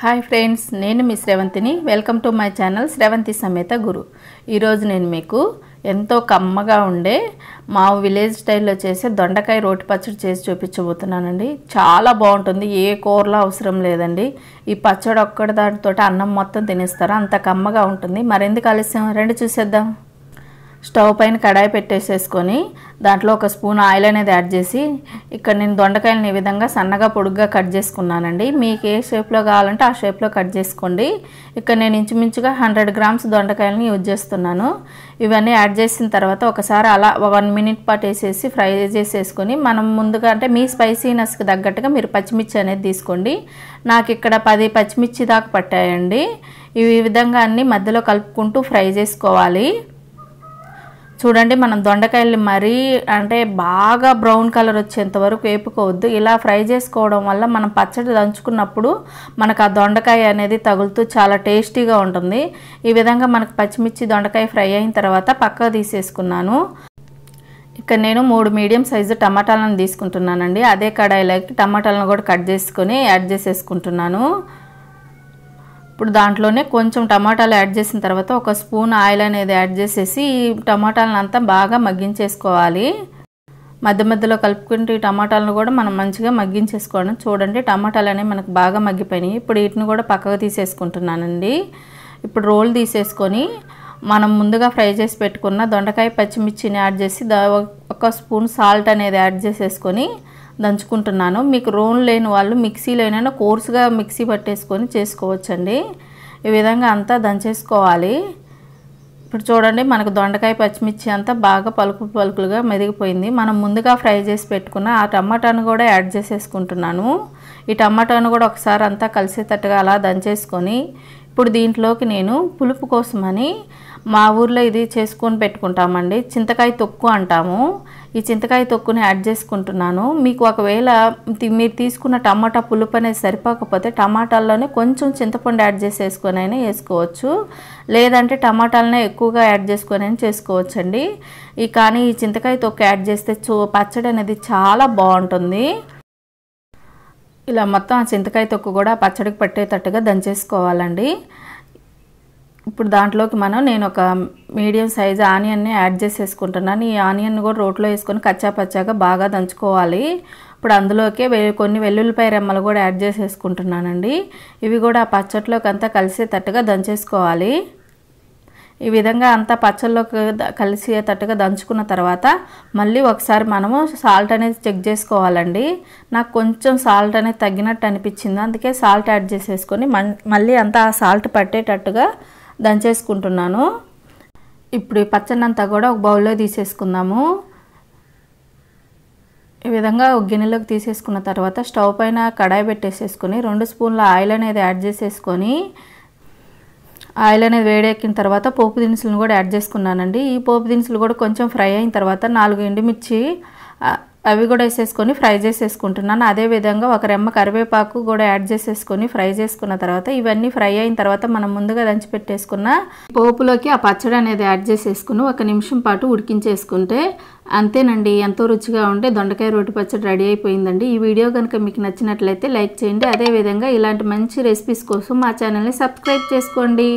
Hi friends నేను మీ శ్రవంతిని. Welcome to my channel Sravanthi సమేత గురు. ఈరోజు నేను మీకు ఎంతో కమ్మగా ఉండే మా విలేజ్ స్టైల్లో చేసే దొండకాయ రోటి పచ్చడి చేసి చూపించబోతున్నానండి. చాలా బాగుంటుంది ఏ కూరలో అవసరం లేదండి. ఈ పచ్చడి ఒక్కడి దానితో అన్నం మొత్తం తినేస్తారు అంత కమ్మగా ఉంటుంది. మరెందుకు ఆలస్యం? రండి చూసేద్దాం. స్టవ్ పైన కడాయి పెట్టేసేసుకొని దాంట్లో ఒక స్పూన్ ఆయిల్ అనేది యాడ్ చేసి ఇక్కడ నేను దొండకాయలను ఈ విధంగా సన్నగా పొడుగ్గా కట్ చేసుకున్నానండి. మీకు ఏ షేప్లో కావాలంటే ఆ షేప్లో కట్ చేసుకోండి. ఇక్కడ నేను ఇంచుమించుగా హండ్రెడ్ గ్రామ్స్ దొండకాయలని యూజ్ చేస్తున్నాను. ఇవన్నీ యాడ్ చేసిన తర్వాత ఒకసారి అలా వన్ మినిట్ పాటు వేసేసి ఫ్రై చేసేసుకొని మనం ముందుగా అంటే మీ స్పైసీనెస్కి తగ్గట్టుగా మీరు పచ్చిమిర్చి అనేది తీసుకోండి. నాకు ఇక్కడ పది పచ్చిమిర్చి దాకా పట్టాయండి. ఈ విధంగా అన్ని మధ్యలో కలుపుకుంటూ ఫ్రై చేసుకోవాలి. చూడండి మనం దొండకాయలు మరీ అంటే బాగా బ్రౌన్ కలర్ వచ్చేంత వరకు వేపుకోవద్దు. ఇలా ఫ్రై చేసుకోవడం వల్ల మనం పచ్చడి దంచుకున్నప్పుడు మనకు ఆ దొండకాయ అనేది తగులుతూ చాలా టేస్టీగా ఉంటుంది. ఈ విధంగా మనకు పచ్చిమిర్చి దొండకాయ ఫ్రై అయిన తర్వాత పక్కకు తీసేసుకున్నాను. ఇక్కడ నేను మూడు మీడియం సైజు టమాటాలను తీసుకుంటున్నానండి. అదే కడాయిలోకి టమాటాలను కూడా కట్ చేసుకొని యాడ్ చేసేసుకుంటున్నాను. ఇప్పుడు దాంట్లోనే కొంచెం టమాటాలు యాడ్ చేసిన తర్వాత ఒక స్పూన్ ఆయిల్ అనేది యాడ్ చేసేసి ఈ టమాటాలను అంతా బాగా మగ్గించేసుకోవాలి. మధ్య మధ్యలో కలుపుకుంటే ఈ టమాటాలను కూడా మనం మంచిగా మగ్గించేసుకోవడం. చూడండి టమాటాలు అనేవి మనకు బాగా మగ్గిపోయినాయి. ఇప్పుడు వీటిని కూడా పక్కకు తీసేసుకుంటున్నానండి. ఇప్పుడు రోల్ తీసేసుకొని మనం ముందుగా ఫ్రై చేసి పెట్టుకున్న దొండకాయ పచ్చిమిర్చిని యాడ్ చేసి ఒక స్పూన్ సాల్ట్ అనేది యాడ్ చేసేసుకొని దంచుకుంటున్నాను. మీకు రోన్ లేని వాళ్ళు మిక్సీలోనైనా కోర్సుగా మిక్సీ పట్టేసుకొని చేసుకోవచ్చండి. ఈ విధంగా అంతా దంచేసుకోవాలి. ఇప్పుడు చూడండి మనకు దొండకాయ పచ్చిమిర్చి అంతా బాగా పలుకు పలుకులుగా మెదిగిపోయింది. మనం ముందుగా ఫ్రై చేసి పెట్టుకున్న ఆ టమాటాను కూడా యాడ్ చేసేసుకుంటున్నాను. ఈ టమాటాను కూడా ఒకసారి అంతా కలిసేటట్టుగా అలా దంచేసుకొని ఇప్పుడు దీంట్లోకి నేను పులుపు కోసమని మా ఊర్లో ఇది చేసుకొని పెట్టుకుంటామండి. చింతకాయ తొక్కు అంటాము. ఈ చింతకాయ తొక్కుని యాడ్ చేసుకుంటున్నాను. మీకు ఒకవేళ మీరు తీసుకున్న టమాటా పులుపు అనేది సరిపోకపోతే టమాటాల్లోనే కొంచెం చింతపండు యాడ్ చేసేసుకొని అయినా వేసుకోవచ్చు. లేదంటే టమాటాలనే ఎక్కువగా యాడ్ చేసుకొని అయినా చేసుకోవచ్చండి. ఈ కానీ ఈ చింతకాయ తొక్కు యాడ్ చేస్తే చూ పచ్చడి అనేది చాలా బాగుంటుంది. ఇలా మొత్తం ఆ చింతకాయ తొక్కు కూడా పచ్చడికి పట్టేటట్టుగా దంచేసుకోవాలండి. ఇప్పుడు దాంట్లోకి మనం నేను ఒక మీడియం సైజు ఆనియన్ని యాడ్ చేసేసుకుంటున్నాను. ఈ ఆనియన్ కూడా రోట్లో వేసుకొని కచ్చా పచ్చాగా బాగా దంచుకోవాలి. ఇప్పుడు అందులోకే కొన్ని వెల్లుల్లిపాయ రెమ్మలు కూడా యాడ్ చేసేసుకుంటున్నానండి. ఇవి కూడా ఆ పచ్చట్లోకి అంతా కలిసేటట్టుగా దంచేసుకోవాలి. ఈ విధంగా అంతా పచ్చళ్ళలోకి కలిసేటట్టుగా దంచుకున్న తర్వాత మళ్ళీ ఒకసారి మనము సాల్ట్ అనేది చెక్ చేసుకోవాలండి. నాకు కొంచెం సాల్ట్ అనేది తగ్గినట్టు అనిపించింది. అందుకే సాల్ట్ యాడ్ చేసేసుకొని మళ్ళీ అంతా ఆ సాల్ట్ పట్టేటట్టుగా దంచేసుకుంటున్నాను. ఇప్పుడు ఈ పచ్చనంతా కూడా ఒక బౌల్లో తీసేసుకుందాము. ఈ విధంగా ఒక గిన్నెలోకి తీసేసుకున్న తర్వాత స్టవ్ పైన కడాయి పెట్టేసేసుకొని రెండు స్పూన్ల ఆయిల్ అనేది యాడ్ చేసేసుకొని ఆయిల్ అనేది వేడెక్కిన తర్వాత పోపు దినుసులను కూడా యాడ్ చేసుకున్నానండి. ఈ పోపు దినుసులు కూడా కొంచెం ఫ్రై అయిన తర్వాత నాలుగు ఎండుమిర్చి అవి కూడా వేసేసుకొని ఫ్రై చేసేసుకుంటున్నాను. అదేవిధంగా ఒక రెమ్మ కరివేపాకు కూడా యాడ్ చేసేసుకొని ఫ్రై చేసుకున్న తర్వాత ఇవన్నీ ఫ్రై అయిన తర్వాత మనం ముందుగా దంచి పెట్టేసుకున్న పోపులోకి ఆ పచ్చడి అనేది యాడ్ చేసేసుకుని ఒక నిమిషం పాటు ఉడికించేసుకుంటే అంతేనండి. ఎంతో రుచిగా ఉంటే దొండకాయ రోటి పచ్చడి రెడీ అయిపోయిందండి. ఈ వీడియో కనుక మీకు నచ్చినట్లయితే లైక్ చేయండి. అదేవిధంగా ఇలాంటి మంచి రెసిపీస్ కోసం మా ఛానల్ని సబ్స్క్రైబ్ చేసుకోండి.